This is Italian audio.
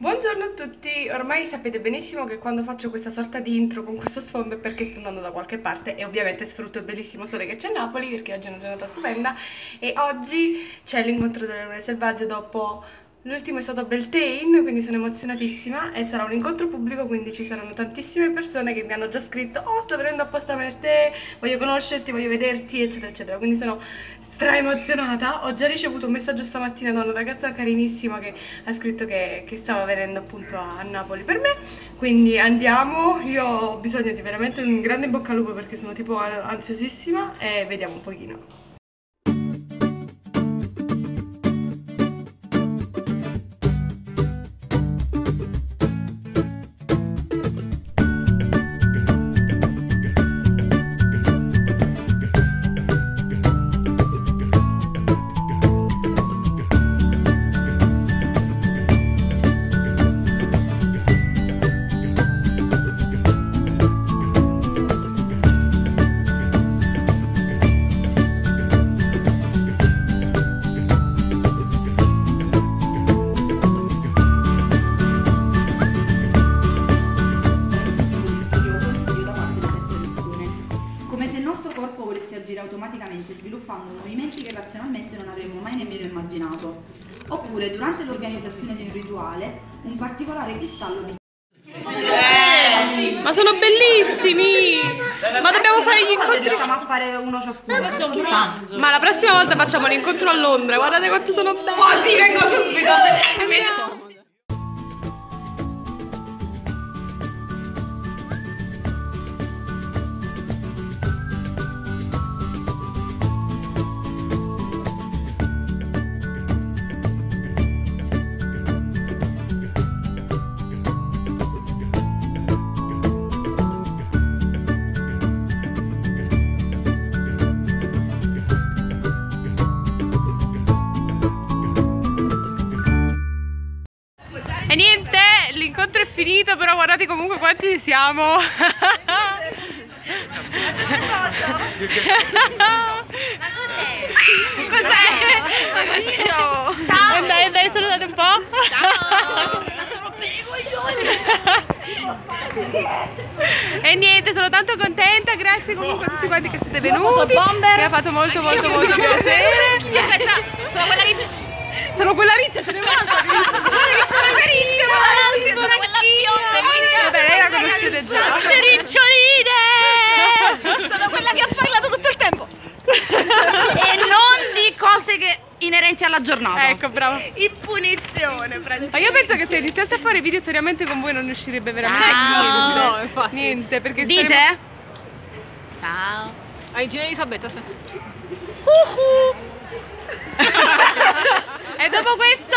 Buongiorno a tutti, ormai sapete benissimo che quando faccio questa sorta di intro con questo sfondo è perché sto andando da qualche parte e ovviamente sfrutto il bellissimo sole che c'è a Napoli perché oggi è una giornata stupenda. E oggi c'è l'incontro delle lune selvagge dopo L'ultimo è stato a Beltane, quindi sono emozionatissima e sarà un incontro pubblico, quindi ci saranno tantissime persone che mi hanno già scritto Oh, sto venendo apposta per te, voglio conoscerti, voglio vederti, eccetera, eccetera. Quindi sono stra emozionata. Ho già ricevuto un messaggio stamattina da una ragazza carinissima che ha scritto che, che stava venendo appunto a Napoli per me. Quindi andiamo, io ho bisogno di veramente un grande bocca al lupo perché sono tipo ansiosissima e vediamo un pochino. Oppure durante l'organizzazione di un rituale un particolare cristallo di ma sono bellissimi! Ma dobbiamo fare gli incontri. Riusciamo a fare uno ciascuno. Ma la prossima volta facciamo l'incontro a Londra. Guardate quanto sono belli. Oh sì, vengo subito. E niente, l'incontro è finito, però guardate comunque quanti siamo. Cos'è? Ciao! Ciao! Dai, dai, salutate un po'. Ciao! e niente, sono tanto contenta, grazie comunque a tutti quanti che siete venuti. Mi ha fatto molto molto molto piacere. Aspetta, sono quella riccia. Sono quella riccia, ce ne manca riccia. Sono quella riccia, sono quella bionda. Vabbè, lei la conoscete già. Le riccioline! Sono quella che ha parlato tutto il tempo. e non di cose che inerenti alla giornata. Ecco, bravo. In punizione, Ma io penso che se iniziassi a fare video seriamente con voi non uscirebbe veramente ah, niente. No, infatti. Niente, perché Dite? saremo... Ciao. Hai Gina Elisabetta, aspetta. e dopo questo